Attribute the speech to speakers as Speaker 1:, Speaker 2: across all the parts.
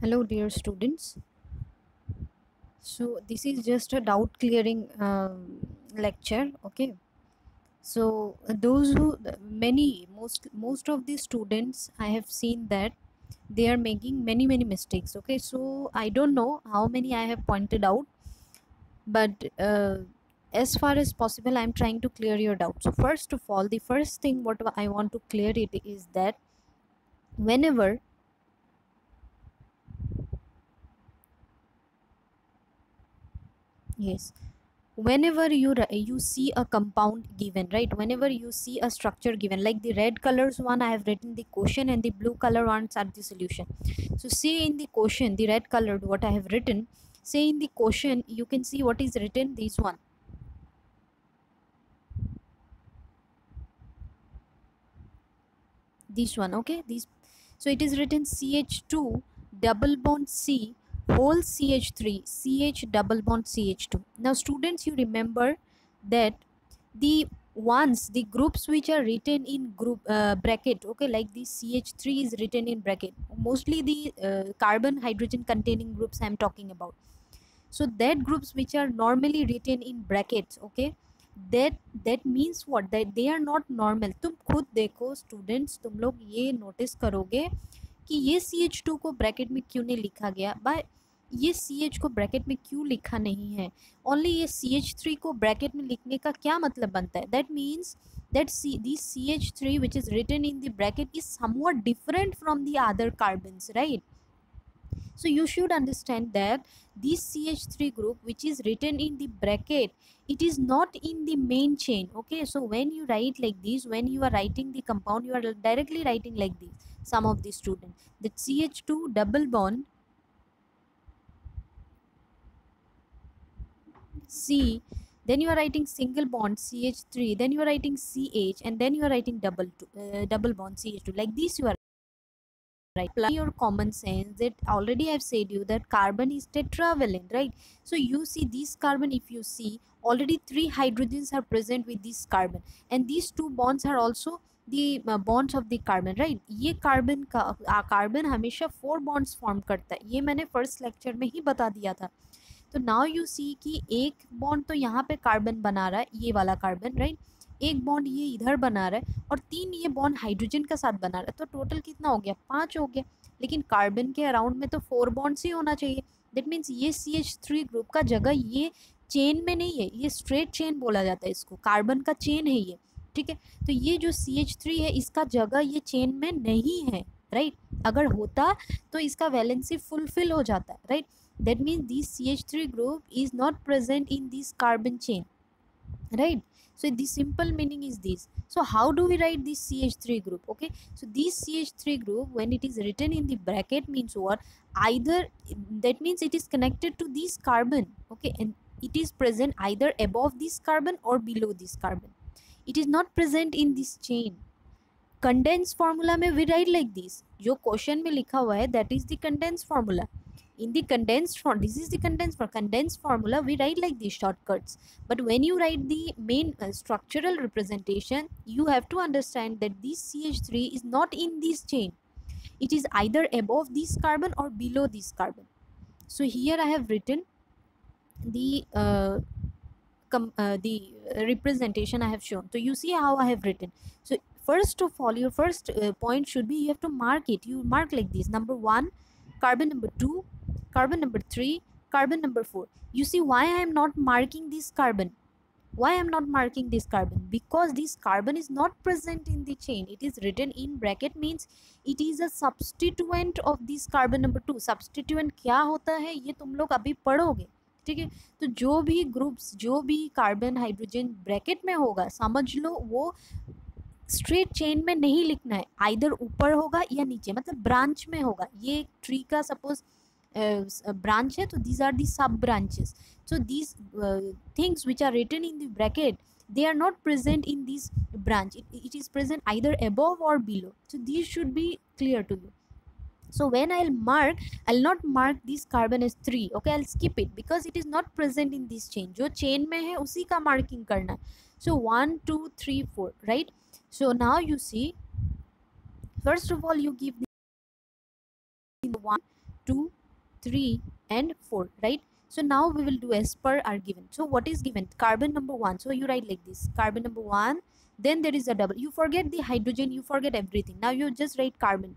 Speaker 1: Hello, dear students. So, this is just a doubt clearing um, lecture. Okay. So, uh, those who, many, most, most of the students, I have seen that they are making many, many mistakes. Okay. So, I don't know how many I have pointed out, but uh, as far as possible, I'm trying to clear your doubt. So, first of all, the first thing what I want to clear it is that whenever yes. Whenever you you see a compound given right? Whenever you see a structure given like the red colors one i have written the quotient and the blue color ones are the solution. So say in the quotient the red colored what i have written say in the quotient you can see what is written this one. This one okay? This so it is written ch2 double bond c whole ch3 ch double bond ch2 now students you remember that the ones the groups which are written in group uh, bracket okay like this ch3 is written in bracket mostly the uh, carbon hydrogen containing groups i'm talking about so that groups which are normally written in brackets okay that that means what that they are not normal तुम खुद देखो students तुम लोग ये notice करोगे कि ये C H two को ब्रैकेट में क्यों नहीं लिखा गया बाय ये सी एच को ब्रैकेट में क्यों लिखा नहीं है? ओनली ये सी एच थ्री को ब्रैकेट में लिखने का क्या मतलब बनता है? That means that C the C H three which is written in the bracket is something different from the other carbons right so you should understand that this C H three group which is written in the bracket it is not in the main chain okay so when you write like this when you are writing the compound you are directly writing like this some of the student that C H two double bond c then you are writing single bond ch3 then you are writing ch and then you are writing double two, uh, double bond ch2 like this you are right apply your common sense that already i've said you that carbon is tetravalent right so you see this carbon if you see already three hydrogens are present with this carbon and these two bonds are also the uh, bonds of the carbon right ये carbon का carbon हमेशा four bonds form करता है ये मैंने first lecture में ही बता दिया था तो नाउ यू सी कि एक बॉन्ड तो यहाँ पे कार्बन बना रहा है, ये वाला कार्बन राइट एक बॉन्ड ये इधर बना रहा है और तीन ये बॉन्ड हाइड्रोजन का साथ बना रहा है। तो टोटल कितना हो गया? पाँच हो गया। लेकिन कार्बन के अराउंड में तो फोर बॉन्ड्स ही होना चाहिए। दैट मीन्स ये सी एच थ्री ग्रुप का जगह ये चेन में नहीं है, ये स्ट्रेट चेन बोला जाता है इसको। कार्बन का चेन है ये, ठीक है? तो ये जो सी एच थ्री है, इसका जगह ये चेन में नहीं है राइट अगर होता तो इसका वैलेंसी फुलफिल हो जाता है right that means this ch3 group is not present in this carbon chain right so the simple meaning is this so how do we write this ch3 group okay so this ch3 group when it is written in the bracket means what either that means it is connected to this carbon okay and it is present either above this carbon or below this carbon it is not present in this chain condense formula में we write like this जो question में लिखा हुआ है that is the condense formula in the condensed form this is the condensed for condensed formula we write like these shortcuts. But when you write the main uh, structural representation you have to understand that this ch3 is not in this chain. It is either above this carbon or below this carbon. So here i have written the uh, uh, the representation i have shown. So you see how i have written. So first of all your first uh, point should be you have to mark it. You mark like this. Number 1 carbon number 2 carbon number 3 carbon number 4 you see why i am not marking this carbon why i am not marking this carbon because this carbon is not present in the chain it is written in bracket means it is a substituent of this carbon number 2 substituent क्या होता है ये तुम लोग अभी पढ़ोगे ठीक है तो जो भी ग्रुप्स जो भी कार्बन हाइड्रोजन ब्रैकेट में होगा समझ लो वो स्ट्रेट चेन में नहीं लिखना है आइधर ऊपर होगा या नीचे मतलब ब्रांच में होगा ये ट्री का suppose branch hai so these are the sub branches so these uh, things which are written in the bracket they are not present in this branch. It, it is present either above or below. So these should be clear to you. So when i'll mark i'll not mark this carbon as 3 okay? I'll skip it because it is not present in this chain. jo chain mein hai usi ka marking karna so 1 2 3 4 right? So now you see first of all you give the 1 2 3 and 4 right? So now we will do as per are given. So what is given? Carbon number one. So you write like this carbon number one then there is a double. You forget the hydrogen you forget everything. Now you just write carbon.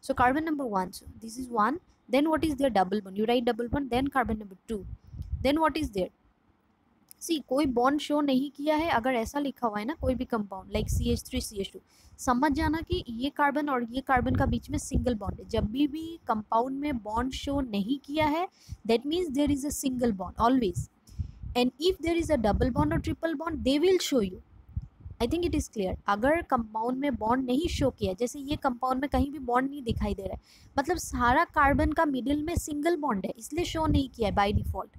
Speaker 1: So carbon number one. So this is one. Then what is their double bond? You write double bond then carbon number two. Then what is there C, कोई bond show नहीं किया है, अगर ऐसा लिखा हुआ है ना, कोई भी compound like C H three C H two समझ जाना कि ये कार्बन और ये कार्बन का बीच में सिंगल बॉन्ड है। जब भी भी कंपाउंड में बॉन्ड शो नहीं किया है that means there is a single bond always and if there is a double bond और triple bond they will show you I think it is clear अगर कंपाउंड में बॉन्ड नहीं show किया, जैसे ये कंपाउंड में कहीं भी बॉन्ड नहीं दिखाई दे रहा है मतलब सारा कार्बन का मिडिल में सिंगल बॉन्ड है, इसलिए शो नहीं किया है by default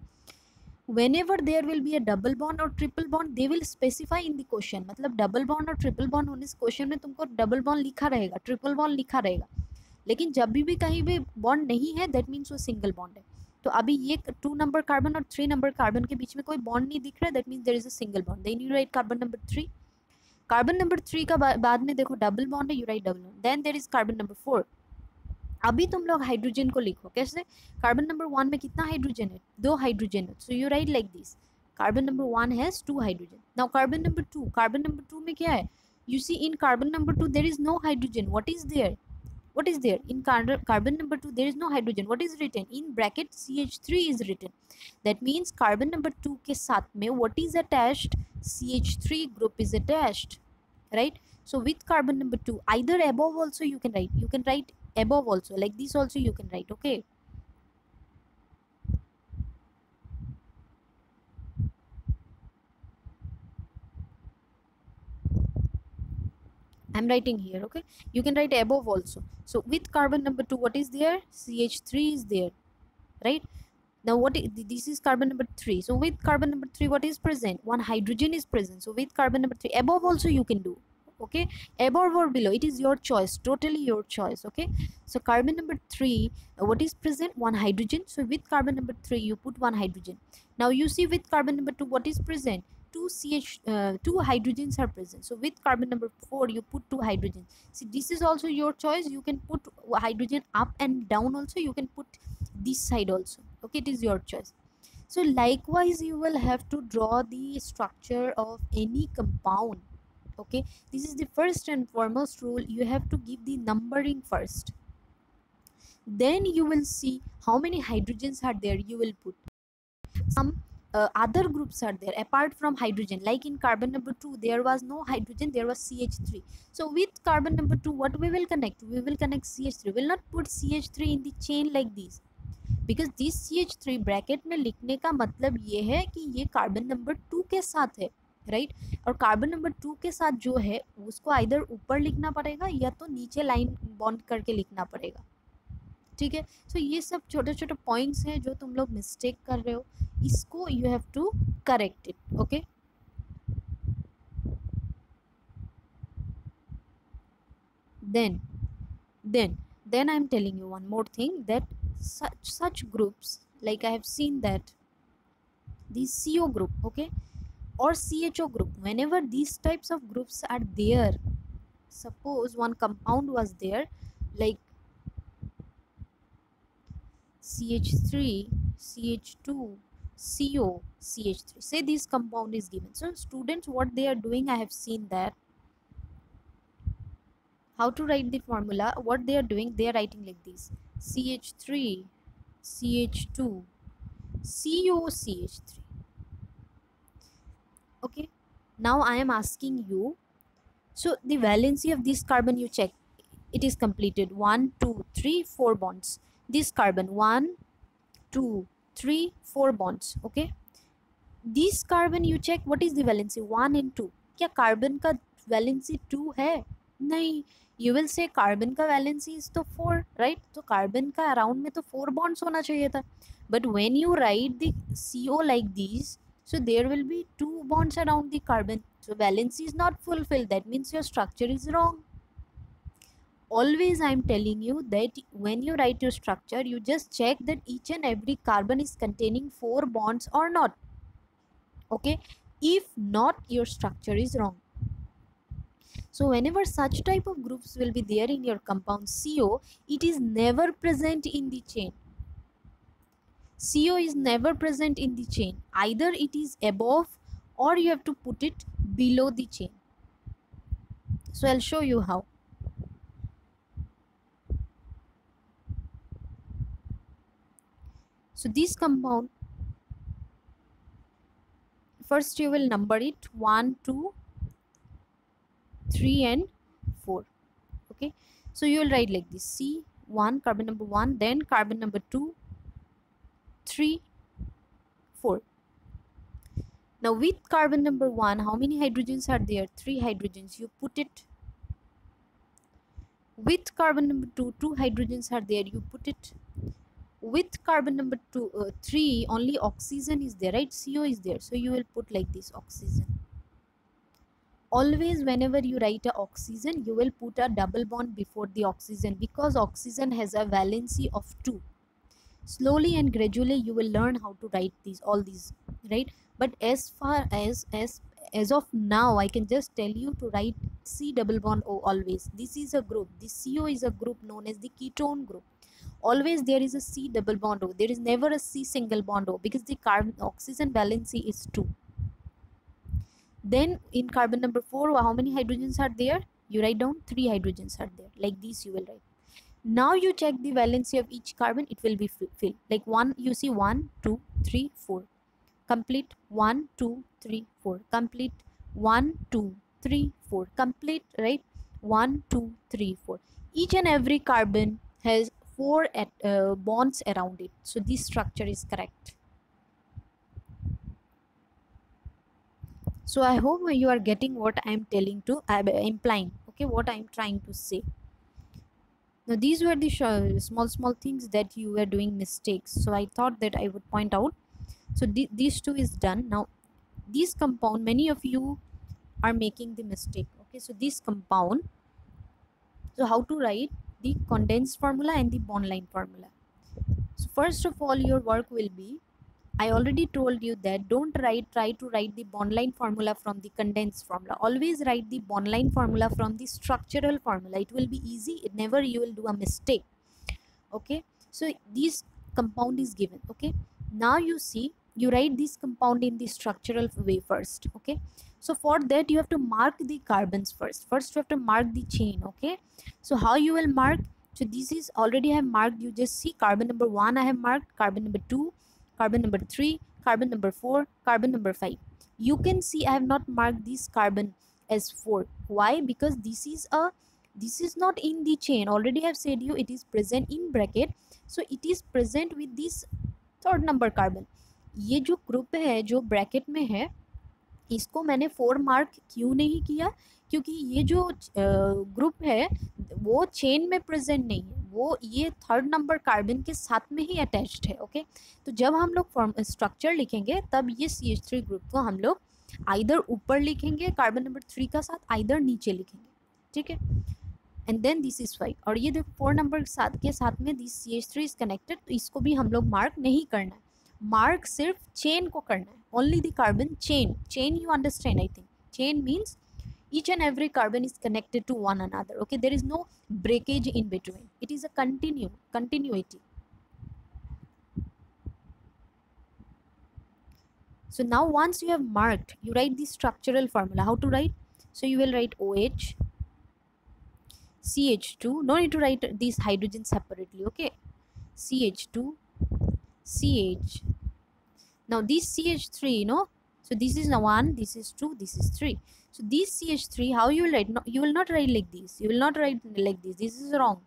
Speaker 1: whenever there will be a double bond or triple bond, they will specify in the question. मतलब double bond और triple bond होने से क्वेश्चन में तुमको double bond लिखा रहेगा, triple bond लिखा रहेगा। लेकिन जब भी भी कहीं भी बॉन्ड नहीं है दैट मीन्स वो सिंगल बॉन्ड है। तो अभी ये टू नंबर कार्बन और थ्री नंबर कार्बन के बीच में कोई बॉन्ड नहीं दिख रहा है that means there is a single bond then you write carbon number three carbon number three का बाद में देखो डबल बॉन्ड है you write double then there is carbon number four अभी तुम लोग हाइड्रोजन को लिखो, कैसे? कार्बन नंबर वन में कितना हाइड्रोजन है? दो हाइड्रोजन है। So you write like this carbon number one has two hydrogen now carbon number two carbon number two में क्या है? You see in carbon number two there is no hydrogen what is there what is there in carbon number two there is no hydrogen what is written in bracket C H three is written that means carbon number two के साथ में what is attached C H three group is attached right so with carbon number two either above also you can write you can write above also like this also you can write okay? I'm writing here okay? You can write above also. So with carbon number 2 what is there? CH3 is there right? Now what is, this is carbon number 3 so with carbon number 3 what is present? One hydrogen is present. So with carbon number 3 above also you can do okay? Above or below it is your choice totally your choice okay? So carbon number three uh, what is present? One hydrogen. So with carbon number three you put one hydrogen. Now you see with carbon number two what is present? Two ch uh, two hydrogens are present. So with carbon number four you put two hydrogens see this is also your choice. You can put hydrogen up and down also. You can put this side also okay? It is your choice. So likewise you will have to draw the structure of any compound okay this is the first and foremost rule you have to give the numbering first then you will see how many hydrogens are there you will put some uh, other groups are there apart from hydrogen like in carbon number 2 there was no hydrogen there was ch3 so with carbon number 2 what we will connect we will connect ch3 we will not put ch3 in the chain like this because this ch3 bracket में लिखने का मतलब ये है कि ये carbon number two के साथ है राइट? और कार्बन नंबर टू के साथ जो है, उसको इधर ऊपर लिखना पड़ेगा या तो नीचे लाइन बॉन्ड करके लिखना पड़ेगा। ठीक है? सो ये सब छोटे छोटे पॉइंट्स हैं जो तुम लोग मिस्टेक कर रहे हो। इसको you have to correct it okay then then then i'm telling you one more thing that such such groups, like i have seen that this co group, okay? Or CHO group whenever these types of groups are there suppose one compound was there like CH3 CH2 CO CH3 say this compound is given. So students what they are doing I have seen that. How to write the formula? What they are doing they are writing like this. CH3 CH2 CO CH3 okay now i am asking you so the valency of this carbon you check it is completed one two three four bonds this carbon one two three four bonds okay this carbon you check what is the valency one and two क्या carbon का valency two है नहीं you will say carbon का valency is तो four right तो carbon का around में तो फोर बॉन्ड्स होना चाहिए था but when you write the C O like this so there will be two bonds around the carbon. So valency is not fulfilled. That means your structure is wrong. Always i'm telling you that when you write your structure you just check that each and every carbon is containing four bonds or not. Okay? If not your structure is wrong. So whenever such type of groups will be there in your compound co it is never present in the chain CO is never present in the chain. Either it is above or you have to put it below the chain. So I'll show you how. So this compound, first you will number it 1, 2, 3 and 4. Okay. So you will write like this C1 carbon number 1 then carbon number 2 3 4 now with carbon number 1 how many hydrogens are there? 3 hydrogens. You put it with carbon number 2 2 hydrogens are there. You put it with carbon number 2 uh, 3 only oxygen is there right? Co is there. So you will put like this oxygen. Always whenever you write a oxygen you will put a double bond before the oxygen because oxygen has a valency of 2 slowly and gradually you will learn how to write these all these right? But as far as as as of now i can just tell you to write c double bond o always. This is a group. This co is a group known as the ketone group. Always there is a c double bond o. There is never a c single bond o because the carbon oxygen valency is 2 then in carbon number 4 how many hydrogens are there? You write down 3 hydrogens are there. Like this you will write now you check the valency of each carbon it will be filled. Like one you see one two three four. Complete one two three four. Complete one two three four. Complete right? One two three four. Each and every carbon has four at, uh, bonds around it. So this structure is correct. So i hope you are getting what i am telling to i'm uh, implying okay what i'm trying to say now these were the small small things that you were doing mistakes. So i thought that i would point out. So th these two is done. Now this compound many of you are making the mistake. Okay so this compound. So how to write the condensed formula and the bond line formula? So first of all your work will be I already told you that don't write try to write the bond line formula from the condensed formula. Always write the bond line formula from the structural formula. It will be easy. It never you will do a mistake. Okay? So this compound is given. Okay? Now you see you write this compound in the structural way first. Okay? So for that you have to mark the carbons first. First you have to mark the chain. Okay? So how you will mark? So this is already I have marked. You just see carbon number one I have marked carbon number two carbon number 3, carbon number 4, carbon number 5. You can see I have not marked this carbon as 4. Why? Because this is a this is not in the chain. Already I have said you it is present in bracket. So it is present with this third number carbon. ये जो group है जो bracket में है इसको मैंने four mark क्यों नहीं किया क्योंकि ये जो ग्रुप है, वो चेन में प्रेजेंट नहीं है। वो ये थर्ड नंबर कार्बन के साथ में ही अटैच्ड है ओके तो जब हम लोग फॉर्म स्ट्रक्चर लिखेंगे, तब ये सी एच थ्री ग्रुप को हम लोग आइधर ऊपर लिखेंगे कार्बन नंबर थ्री का साथ आइधर नीचे लिखेंगे, ठीक है? And then this is five और ये जो फोर नंबर साथ के साथ में this C H three is connected तो इसको भी हम लोग मार्क नहीं करना है। मार्क सिर्फ़ चेन को करना है। Only the carbon chain chain you understand I think chain means each and every carbon is connected to one another okay? There is no breakage in between. It is a continue continuity. So now once you have marked you write the structural formula. How to write? So you will write OH CH2 no need to write these hydrogens separately okay? CH2 CH now this CH3 you know? So this is 1 this is 2 this is 3 so this ch3 how you will write no, you will not write like this you will not write like this this is wrong.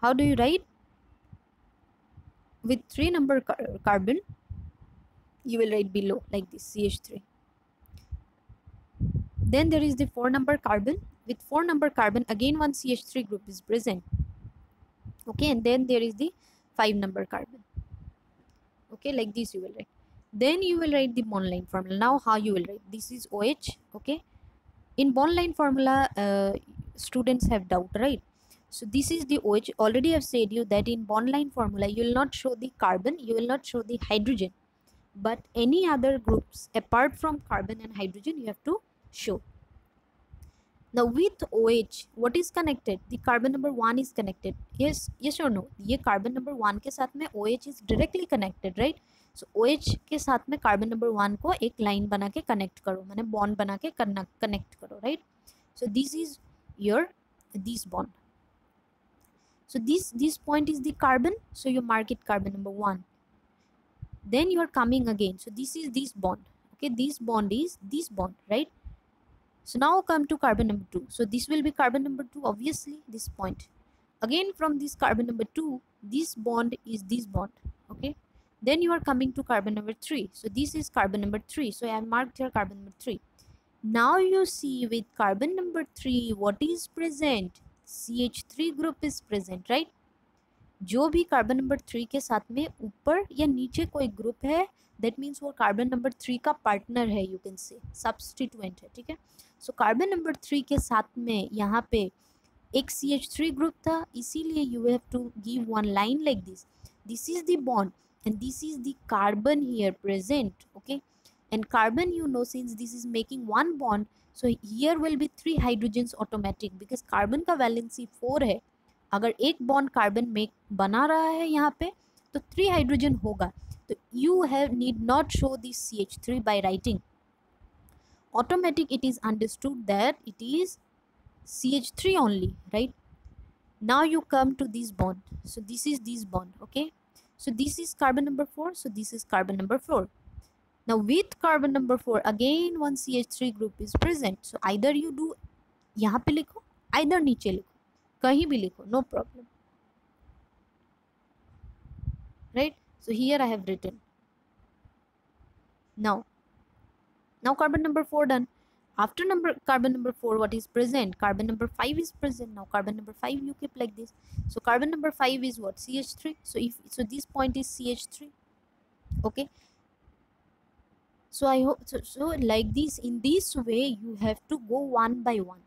Speaker 1: How do you write? With three number car carbon you will write below like this ch3 then there is the four number carbon. With four number carbon again one ch3 group is present. Okay and then there is the five number carbon. Okay like this you will write then you will write the bond line formula now how you will write this is oh okay in bond line formula uh, students have doubt right so this is the OH already I've said you that in bond line formula you will not show the carbon you will not show the hydrogen but any other groups apart from carbon and hydrogen you have to show now with OH what is connected the carbon number 1 is connected yes yes or no ये carbon number 1 के साथ में OH is directly connected right So so, O OH के साथ में carbon number one को एक line बना के कनेक्ट करो मैंने बॉन्ड बना के कनेक्ट करो right so this is your this bond so this this point is the carbon so you mark it carbon number one then you are coming again so this is this bond okay this bond is this bond right so now come to carbon number two so this will be carbon number two obviously this point again from this carbon number two this bond is this bond okay Then you are coming to carbon number 3. So this is carbon number 3. So I have marked here carbon number 3. Now you see with carbon number 3 what is present? CH3 group is present right? जो भी carbon number three के साथ में ऊपर या नीचे कोई group है दैट मीन्स वो कार्बन नंबर थ्री का पार्टनर है यू कैन से सब्सटीट्यूएंट है ठीक है सो कार्बन नंबर थ्री के साथ में यहाँ पे एक सी एच थ्री ग्रुप था इसीलिए you have to give one line like this this is the bond and this is the carbon here present okay and carbon you know since this is making one bond so here will be three hydrogens automatic because carbon का valency four है अगर एक bond carbon make बना रहा है यहाँ पे तो थ्री हाइड्रोजन होगा तो you have need not show this C H three by writing automatic it is understood that it is CH3 only right now you come to this bond so this is this bond okay so this is carbon number 4 so this is carbon number 4 now with carbon number 4 again one CH3 group is present so either you do यहाँ पे लिखो either नीचे लिखो कहीं भी लिखो no problem right so here I have written now now carbon number 4 done after number carbon number 4 what is present? Carbon number 5 is present. Now carbon number 5 you keep like this. So carbon number 5 is what? Ch3 so if so this point is ch3 okay? So i hope so, so like this in this way you have to go one by one.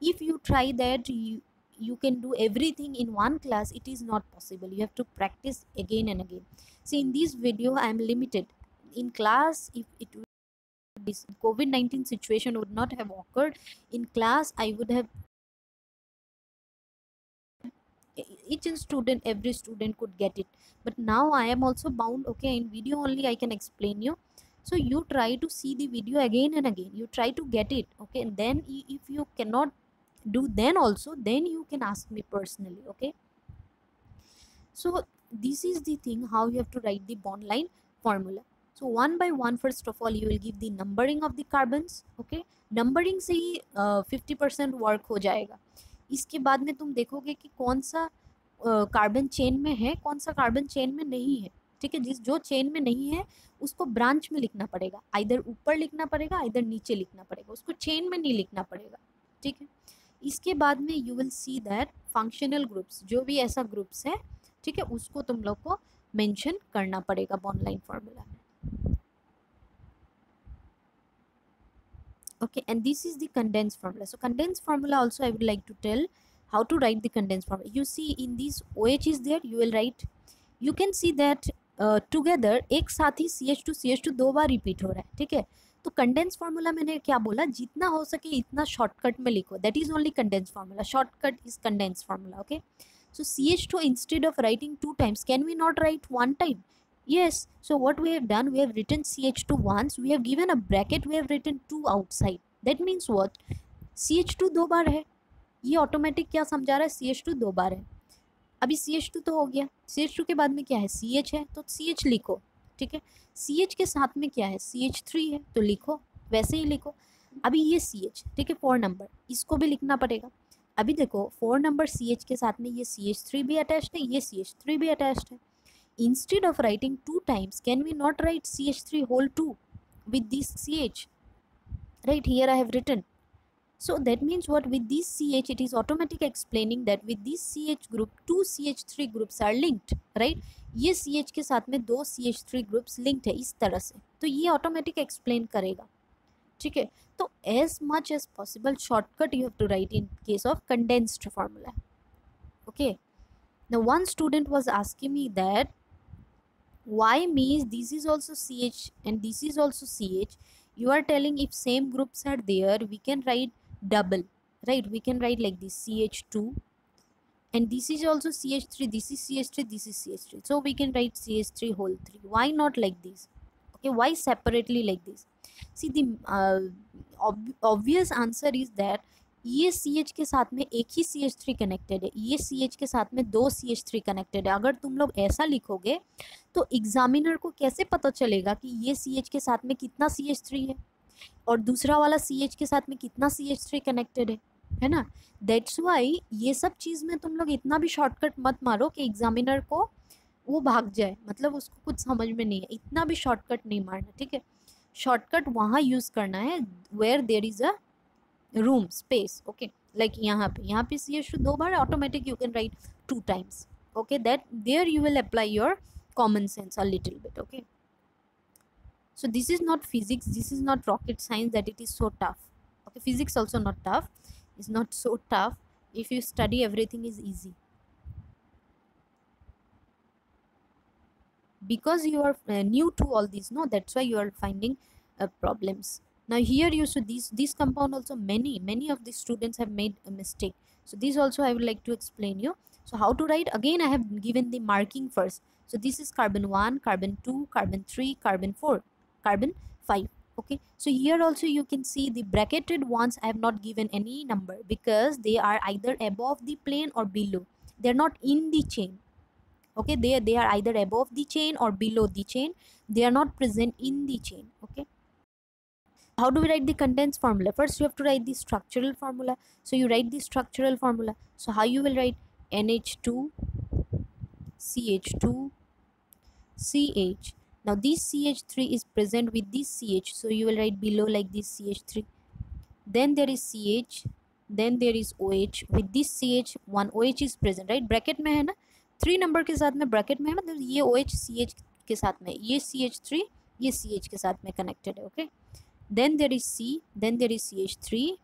Speaker 1: If you try that you you can do everything in one class it is not possible. You have to practice again and again. See in this video i am limited. In class if it this covid-19 situation would not have occurred in class i would have each student every student could get it. But now i am also bound okay in video only i can explain you. So you try to see the video again and again. You try to get it okay and then if you cannot do then also then you can ask me personally okay. So this is the thing how you have to write the bond line formula so one by one first of all you will give the numbering of the carbons okay? Numbering से ही fifty percent work हो जाएगा। इसके बाद में तुम देखोगे कि कौन सा कार्बन uh, चेन में है कौन सा कार्बन चेन में नहीं है ठीक है? जिस जो चेन में नहीं है उसको ब्रांच में लिखना पड़ेगा। इधर ऊपर लिखना पड़ेगा इधर नीचे लिखना पड़ेगा। उसको चेन में नहीं लिखना पड़ेगा ठीक है? इसके बाद में you will see that functional groups जो भी ऐसा ग्रुप्स है ठीक है? उसको तुम लोग को मेंशन करना पड़ेगा बॉनलाइन फॉर्मूला में। Okay and this is the condensed formula so condensed formula also i would like to tell how to write the condensed formula you see in this oh is there you will write you can see that uh, together साथ ही C H two C H two दो बार repeat हो रहा है ठीक है तो condense formula मैंने क्या बोला जितना हो सके इतना शॉर्टकट में लिखो that is only condense formula shortcut is condense formula okay so ch2 instead of writing two times can we not write one time yes so what we have done we have written ch2 once we have given a bracket we have written two outside that means what ch2 दो बार है ये automatic क्या समझा रहा है ch2 दो बार है अभी ch2 तो हो गया ch2 के बाद में क्या है ch है तो ch लिखो ठीक है ch के साथ में क्या है ch3 है तो लिखो वैसे ही लिखो अभी ये ch ठीक है फोर नंबर इसको भी लिखना पड़ेगा अभी देखो फोर नंबर सी एच के साथ में ये सी एच थ्री भी अटैच्ड है ये सी एच थ्री भी अटैच्ड है writing two times can we not write C H three whole two with this ch right here i have written so that means what with this ch it is automatic explaining that with this ch group two ch3 groups are linked right ये ch के साथ में दो ch3 groups linked है इस तरह से तो ये ऑटोमेटिक एक्सप्लेन करेगा ठीक है तो as much as possible shortcut you have to write in case of condensed formula okay now one student was asking me that why means this is also ch and this is also ch you are telling if same groups are there we can write double right? We can write like this ch2 and this is also ch3 this is ch3 this is ch3 so we can write ch3 whole 3 why not like this? Okay why separately like this? See the uh, ob obvious answer is that ये C H के साथ में एक ही C H three connected है। ये C H के साथ में दो सी एच थ्री कनेक्टेड है। अगर तुम लोग ऐसा लिखोगे तो एग्जामिनर को कैसे पता चलेगा कि ये सी एच के साथ में कितना सी एच थ्री है? और दूसरा वाला सी एच के साथ में कितना सी एच थ्री कनेक्टेड है? है ना? दैट्स वाई ये सब चीज़ में तुम लोग इतना भी शॉर्टकट मत मारो कि एग्जामिनर को वो भाग जाए। मतलब उसको कुछ समझ में नहीं है। इतना भी शॉर्टकट नहीं मारना, ठीक है? शॉर्टकट वहाँ यूज़ करना है where there is a room space okay like यहाँ पे यहाँ पे सी एच दो बार automatic you can right two times okay that there you will apply your common sense a little bit okay so this is not physics this is not rocket science that it is so tough okay physics also not tough it's not so tough if you study everything is easy because you are uh, new to all these no that's why you are finding uh, problems now here you so these this compound also many many of the students have made a mistake. So this also i would like to explain you. So how to write? Again i have given the marking first. So this is carbon 1 carbon 2 carbon 3 carbon 4 carbon 5 okay? So here also you can see the bracketed ones i have not given any number because they are either above the plane or below. They're not in the chain. Okay? They, they are either above the chain or below the chain. They are not present in the chain. Okay how do we write the condensed formula? First you have to write the structural formula. So you write the structural formula. So how you will write? NH2 CH2 CH now this CH3 is present with this CH so you will write below like this CH3 then there is CH then there is OH with this CH one OH is present right? Bracket में है hai na. Three number ke में mein bracket मतलब hai matlab सी OH CH ke में ये mein H CH three C CH ke साथ mein connected hai, okay? then there is C, then there is CH3,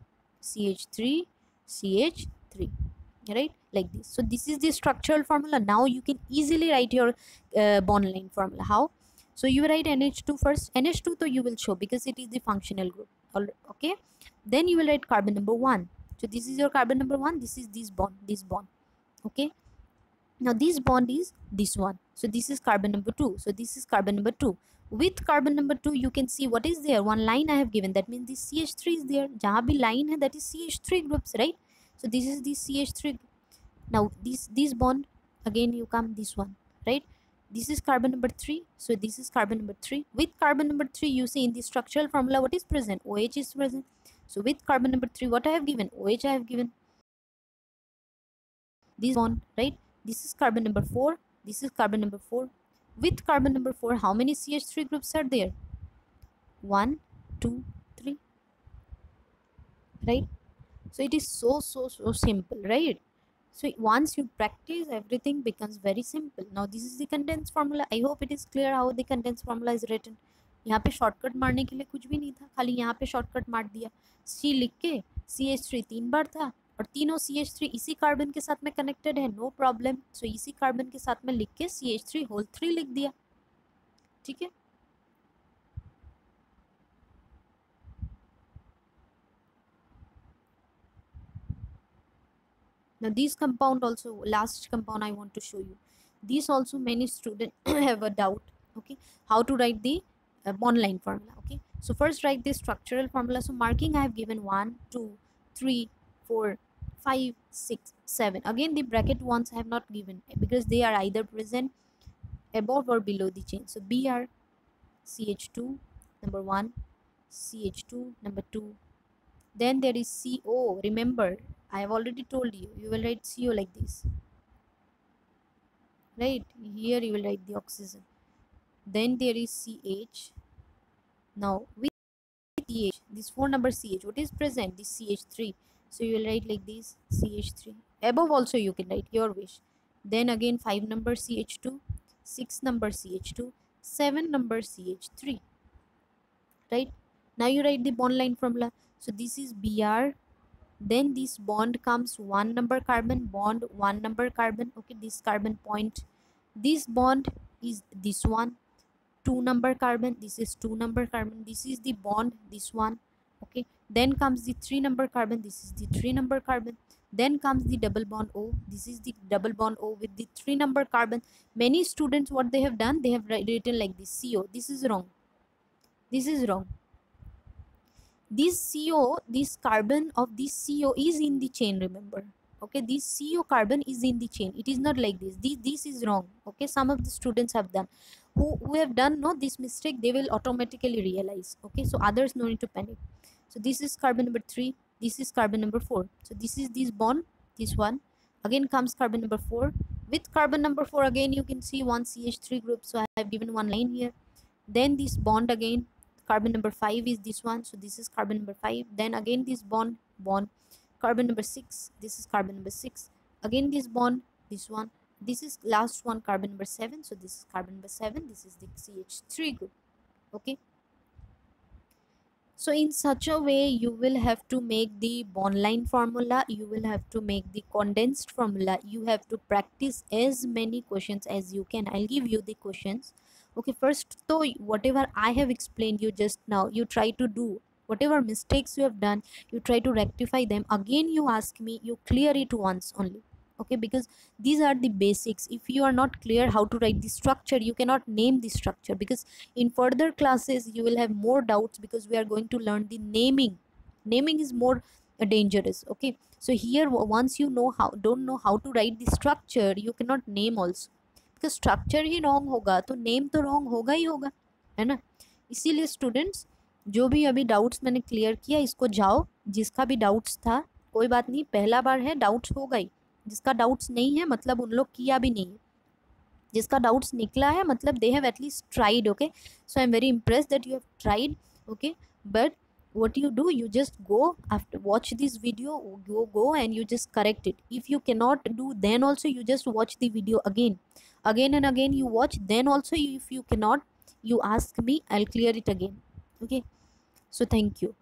Speaker 1: CH3, CH3, right? Like this. So this is the structural formula. Now you can easily write your uh, bond line formula. How? So you write NH2 first. NH2 though you will show because it is the functional group. Okay. Then you will write carbon number one. So this is your carbon number one. This is this bond. This bond. Okay. Now this bond is this one. So this is carbon number two. So this is carbon number two with carbon number two you can see what is there. One line i have given. That means this ch3 is there. Jahan bhi line hai that is ch3 groups right? So this is the ch3 now this this bond again you come this one right? This is carbon number 3 so this is carbon number 3 with carbon number 3 you see in the structural formula what is present? Oh is present. So with carbon number 3 what i have given? Oh i have given. This bond right? This is carbon number 4 this is carbon number 4 with carbon number 4 how many ch3 groups are there 1 2 3 right so it is so so so simple right so once you practice everything becomes very simple now this is the condensed formula i hope it is clear how the condensed formula is written यहाँ पे shortcut मारने के लिए कुछ भी नहीं था खाली यहाँ पे शॉर्टकट मार दिया सी लिख के सी एच थ्री तीन बार था और तीनों सी एच थ्री इसी कार्बन के साथ में कनेक्टेड है नो प्रॉब्लम सो इसी कार्बन के साथ में लिख के C H three whole three लिख दिया ठीक है now these compound also last compound i want to show you these also many students have a doubt okay how to write the uh, bond line formula okay so first write the structural formula so marking i have given one two three four 5 6 7 again the bracket ones I have not given eh, because they are either present above or below the chain. So br ch2 number 1 ch2 number 2 then there is co remember i have already told you you will write co like this. Right? Here you will write the oxygen. Then there is ch now with ch this four number ch what is present? This ch3 so you will write like this ch3 above also you can write your wish. Then again 5 number ch2 6 number ch2 7 number ch3 right? Now you write the bond line formula. So this is br then this bond comes one number carbon bond one number carbon. Okay this carbon point. This bond is this one. Two number carbon this is two number carbon. This is the bond this one okay? Then comes the three number carbon. This is the three number carbon. Then comes the double bond o. This is the double bond o with the three number carbon. Many students what they have done they have written like this. Co this is wrong. This is wrong. This co this carbon of this co is in the chain remember. Okay? This co carbon is in the chain. It is not like this. This, this is wrong. Okay? Some of the students have done. Who, who have done no this mistake they will automatically realize. Okay? So others no need to panic so this is carbon number three this is carbon number four. So this is this bond this one. Again comes carbon number four. With carbon number four again you can see one ch3 group. So i have given one line here. Then this bond again carbon number five is this one. So this is carbon number five. Then again this bond bond. Carbon number six this is carbon number six. Again this bond this one. This is last one carbon number seven. So this is carbon number seven. This is the ch3 group. Okay so in such a way you will have to make the bond line formula you will have to make the condensed formula. You have to practice as many questions as you can. I'll give you the questions. Okay first so whatever i have explained you just now you try to do whatever mistakes you have done you try to rectify them. Again you ask me you clear it once only okay because these are the basics if you are not clear how to write the structure you cannot name the structure because in further classes you will have more doubts because we are going to learn the naming naming is more uh, dangerous okay so here once you know how don't know how to write the structure you cannot name also because structure he wrong होगा तो name तो wrong होगा ही होगा है ना इसीलिए students जो भी अभी डाउट्स मैंने क्लियर किया इसको जाओ जिसका भी डाउट्स था कोई बात नहीं पहला बार है डाउट्स ही जिसका डाउट्स नहीं है मतलब उन लोग किया भी नहीं है। जिसका डाउट्स निकला है मतलब they have at least tried okay so I am very impress that you have tried okay but what you do you just go after watch this video go go and you just correct it if you cannot do then also you just watch the video again again and again you watch then also if you cannot you ask me I clear it again okay so thank you